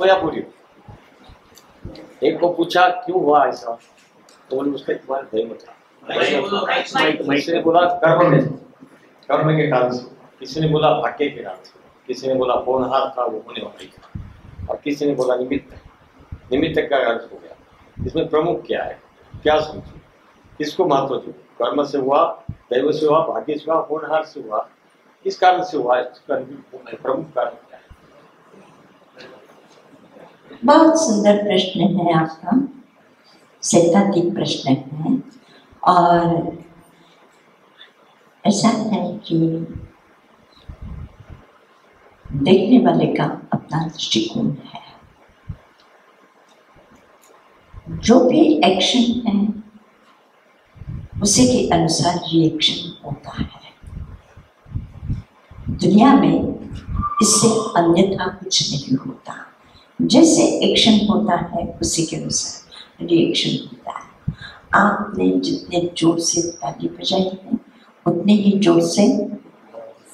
हो या पूरी एक को पूछा क्यों हुआ ऐसा? तो बोले उसका तुम्हारे दही मत किसी ने बोला कर्म में कर्म के कारण से। किसी ने बोला भाग्य के कारण से। किसी ने बोला होनहार था वो होने वाला था। और किसी ने बोला निमित्त निमित्त का कारण हो गया। इसमें प्रमुख क्या है? क्या समझो? किसको महत्व दो कर्म से हुआ दैव से हुआ भाग्य से हुआ होनहार से हुआ? किस कारण से हुआ? इसका प्रमुख कारण क्या है? बहुत सुंदर प्रश्न है आपका। सैद्धांतिक प्रश्न है। और ऐसा है कि देखने वाले का अपना दृष्टिकोण है। जो भी एक्शन है, उसी के अनुसार रिएक्शन होता है। दुनिया में इससे अन्यथा कुछ नहीं होता। जैसे एक्शन होता है, उसी के अनुसार रिएक्शन होता है। आपने जितने ज़ोर से ताली बजाई है, उतने ही ज़ोर से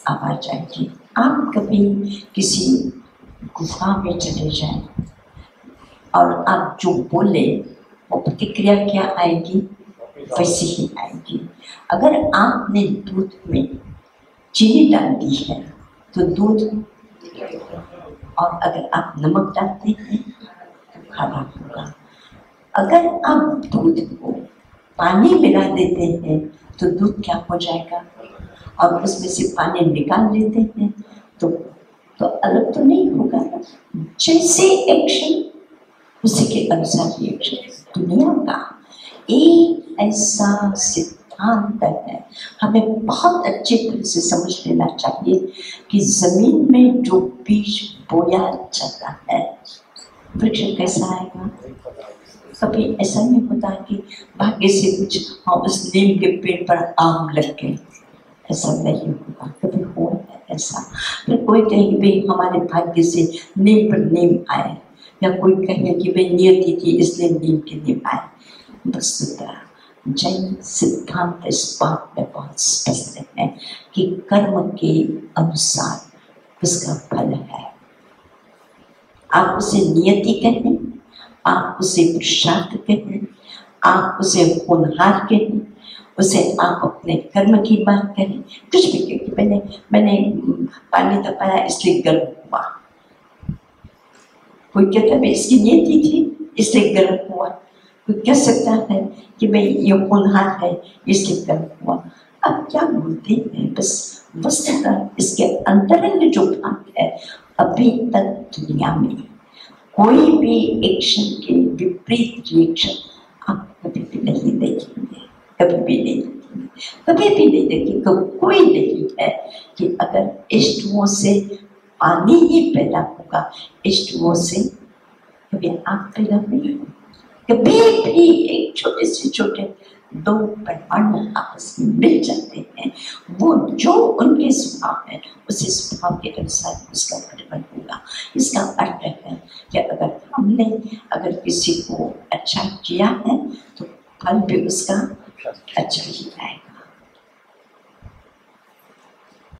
आवाज़ आएगी। आप कभी किसी गुफा में चले जाए और आप जो बोले, वो प्रतिक्रिया क्या आएगी? वैसी ही आएगी। अगर आपने दूध में चीनी डाल दी है तो दूध और अगर आप नमक डालते हैं तो खराब होगा। अगर आप दूध को पानी मिला देते हैं तो दूध क्या हो जाएगा? और उसमें से पानी निकाल लेते हैं तो तो अलग तो नहीं होगा। जैसे एक्शन उसी के अनुसार रिएक्शन दुनिया का एक ऐसा सिद्धांत है। हमें बहुत अच्छी तरह से समझ लेना चाहिए कि ज़मीन में जो बीज बोया जाता है, वृक्ष कैसा आएगा? कभी ऐसा नहीं होता कि भाग्य से कुछ हाँ उस नीम के पेड़ पर आम लग गए ऐसा नहीं होगा कभी हो ऐसा। फिर कोई कहे भाई हमारे भाग्य से नीम पर नीम आए, या कोई कहे कि भाई नियति थी इसलिए नीम के नीम आए वस्तुतः जैन सिद्धांत इस बात में बहुत स्पष्ट है कि कर्म के अनुसार उसका फल है। आप उसे नियति कहें आप उसे पुरुषार्थ कहें आप उसे होनहार कहें उसे आप अपने कर्म की बात करें कुछ भी क्योंकि मैंने मैंने पानी तपाया इसलिए गर्म हुआ। कोई कहता है इसकी नियति थी, इसलिए गर्म हुआ। कोई कह सकता है कि भाई ये होनहार है इसलिए गर्म हुआ? अब क्या बोलते हैं? बस वस्तुतः इसके अंतरंग जो भाग है। अभी तक दुनिया में कोई भी एक्शन के विपरीत रिएक्शन आप कभी भी नहीं देखेंगे। कभी भी नहीं कभी भी नहीं देखेंगे। कोई नहीं है कि अगर इष्टुओं से पानी ही पैदा होगा इष्टुओं से कभी आप पैदा नहीं कभी भी एक छोटे से छोटे दो परमाणु आपस में मिल जाते हैं। वो जो उनके स्वभाव है, उसी स्वभाव के अनुसार उसका परिवर्तन होगा। इसका अर्थ है कि अगर हमने अगर किसी को अच्छा किया है तो फल भी उसका अच्छा ही आए